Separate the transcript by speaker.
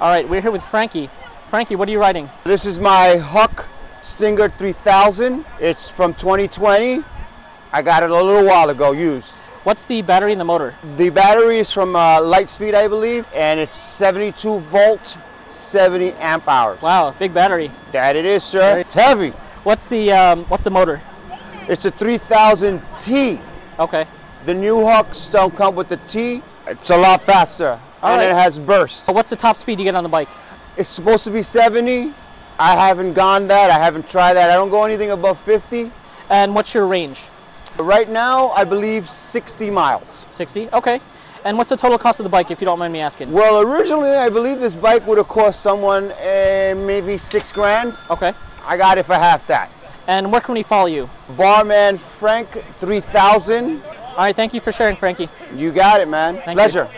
Speaker 1: All right, we're here with Frankie. Frankie, what are you riding?
Speaker 2: This is my Huck Stinger 3000. It's from 2020. I got it a little while ago, used.
Speaker 1: What's the battery in the motor?
Speaker 2: The battery is from uh, Lightspeed, I believe, and it's 72 volt, 70 amp hours.
Speaker 1: Wow, big battery.
Speaker 2: That it is, sir.
Speaker 1: Very-
Speaker 2: It's heavy.
Speaker 1: What's the um, what's the motor?
Speaker 2: It's a 3000T.
Speaker 1: Okay.
Speaker 2: The new Hucks don't come with the T. It's a lot faster,
Speaker 1: All
Speaker 2: and
Speaker 1: right.
Speaker 2: it has burst.
Speaker 1: So what's the top speed you get on the bike?
Speaker 2: It's supposed to be 70. I haven't gone that. I haven't tried that. I don't go anything above 50.
Speaker 1: And what's your range?
Speaker 2: Right now, I believe 60 miles.
Speaker 1: 60. Okay. And what's the total cost of the bike, if you don't mind me asking?
Speaker 2: Well, originally, I believe this bike would have cost someone uh, maybe six grand.
Speaker 1: Okay.
Speaker 2: I got it for half that.
Speaker 1: And where can we follow you?
Speaker 2: Barman Frank 3000.
Speaker 1: All right. Thank you for sharing, Frankie.
Speaker 2: You got it, man.
Speaker 1: Thank you.
Speaker 2: Pleasure.